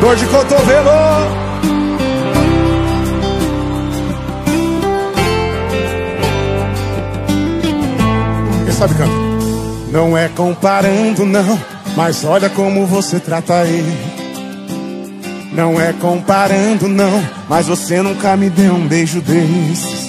Dor de cotovelo. Quem sabe canta Não é comparando não Mas olha como você trata ele. Não é comparando não Mas você nunca me deu um beijo desses.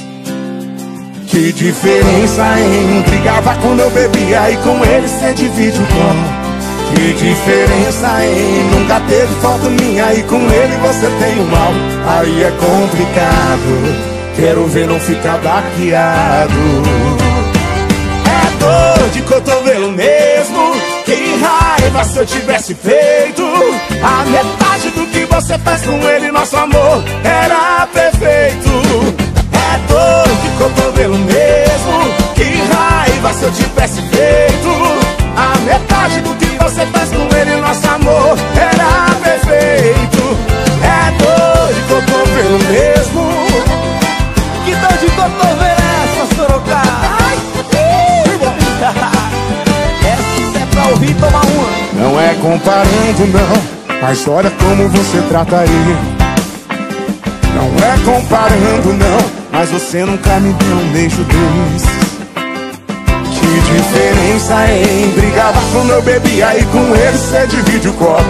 Que diferença em brigava quando eu bebia e com ele cê divide o copo que diferença em nunca teve foto minha e com ele você tem um mal. Aí é complicado, quero ver não ficar baqueado. É dor de cotovelo mesmo, que raiva se eu tivesse feito. A metade do que você faz com ele, nosso amor era perfeito. É dor de cotovelo mesmo, que raiva se eu tivesse feito comparando, não. Mas olha como você trata ele. Não é comparando, não. Mas você nunca me deu um beijo desse. Que diferença em brigava quando eu bebia e com ele cê divide o copo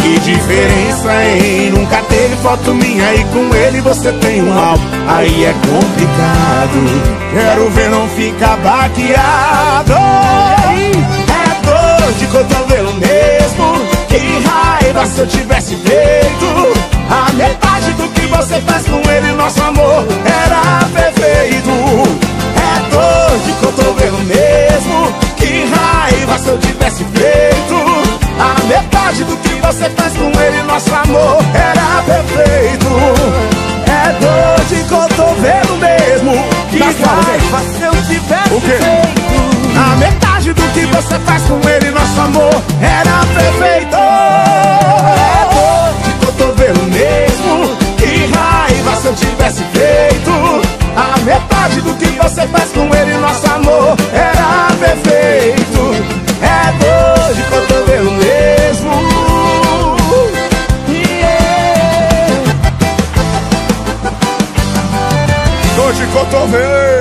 Que diferença em nunca teve foto minha e com ele você tem um álbum Aí é complicado, quero ver não ficar baqueado se eu tivesse feito A metade do que você faz com ele, nosso amor era perfeito. É dor de cotovelo mesmo Que raiva se eu tivesse feito. A metade do que você faz com ele Nosso amor era perfeito. É dor de cotovelo mesmo Que raiva se eu tivesse feito. A metade do que você faz com ele Nosso amor era perfeito cotovelo.